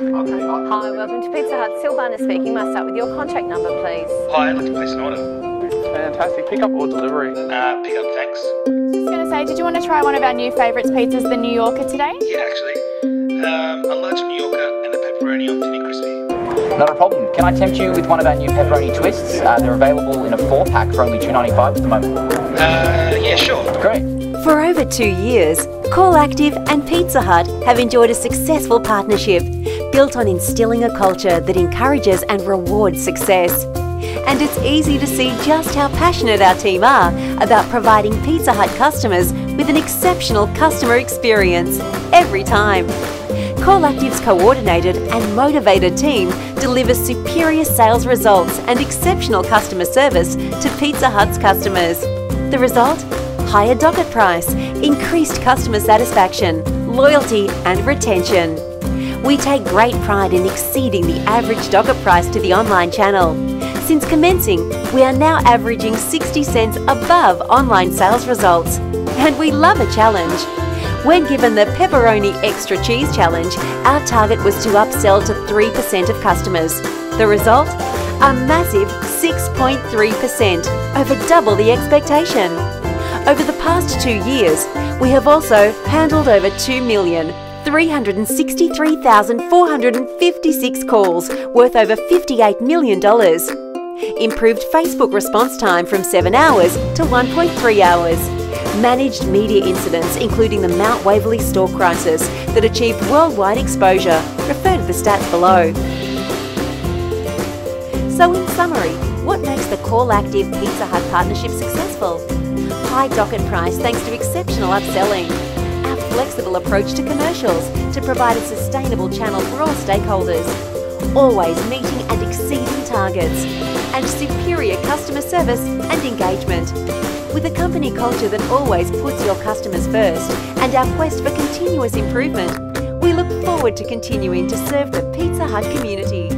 Okay. Hi, welcome to Pizza Hut. Silvana speaking. Must start with your contact number, please. Hi, I'd like to place an order. Fantastic. Pick up or delivery? Uh, pick up, thanks. I was going to say, did you want to try one of our new favourites pizzas, the New Yorker, today? Yeah, actually. Um, a large New Yorker and a pepperoni on thin and crispy. Not a problem. Can I tempt you with one of our new pepperoni twists? Uh, they're available in a four pack for only $2.95 at the moment. Uh, yeah, sure. Great. For over two years, CallActive and Pizza Hut have enjoyed a successful partnership built on instilling a culture that encourages and rewards success. And it's easy to see just how passionate our team are about providing Pizza Hut customers with an exceptional customer experience every time. CallActive's coordinated and motivated team delivers superior sales results and exceptional customer service to Pizza Hut's customers. The result? Higher docket price, increased customer satisfaction, loyalty, and retention. We take great pride in exceeding the average docket price to the online channel. Since commencing, we are now averaging 60 cents above online sales results. And we love a challenge. When given the Pepperoni Extra Cheese Challenge, our target was to upsell to 3% of customers. The result? A massive 6.3%, over double the expectation. Over the past two years, we have also handled over 2 million 363,456 calls worth over $58 million. Improved Facebook response time from 7 hours to 1.3 hours. Managed media incidents, including the Mount Waverley store crisis, that achieved worldwide exposure. Refer to the stats below. So, in summary, what makes the CallActive Pizza Hut partnership successful? High docket price thanks to exceptional upselling. Our flexible approach to commercials to provide a sustainable channel for all stakeholders. Always meeting and exceeding targets. And superior customer service and engagement. With a company culture that always puts your customers first and our quest for continuous improvement, we look forward to continuing to serve the Pizza Hut community.